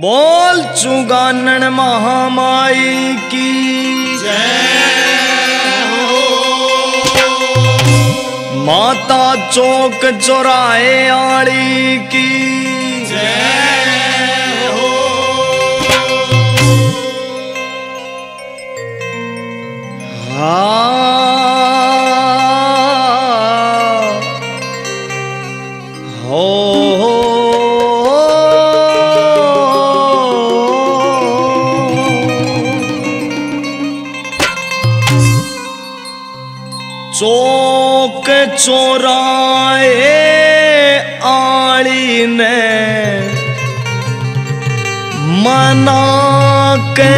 बोल चुगानन महामाई की। माता चौक चौराहे आड़ी की। हाँ। चौक चौराए आड़ी ने मना के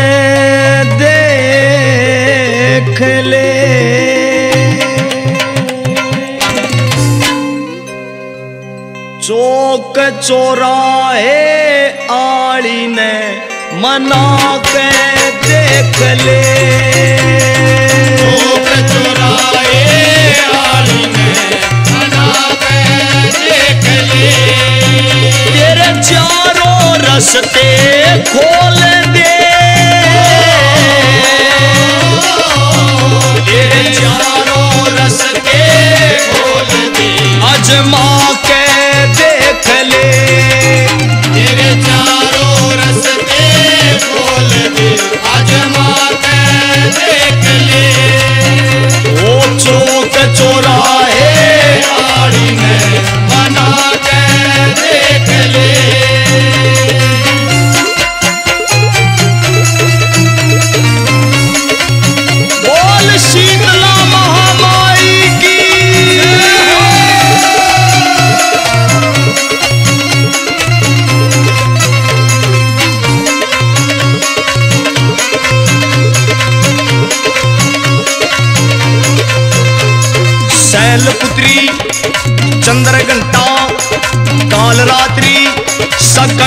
देख ले। चौक चौराहे आड़ी ने मना के देख ले। more.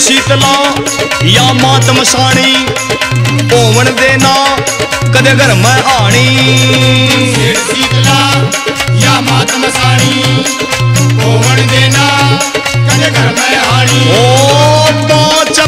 शीतला या मातम साणी दे देना कदे घर में आनी शीतला या मातम साणी दे देना कद घर में आनी ओ पाँच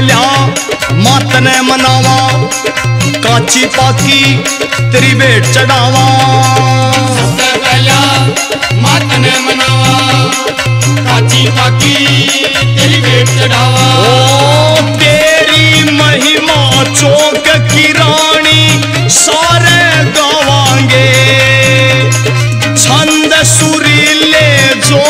लिया मत ने मनावा काची पाकी तेरी भेंट चढ़ावा। मत ने मनावा कांची पाकी तेरी भेंट चढ़ावा। तेरी महिमा चौक की रानी सारे गावांगे। छंद सुरीले जो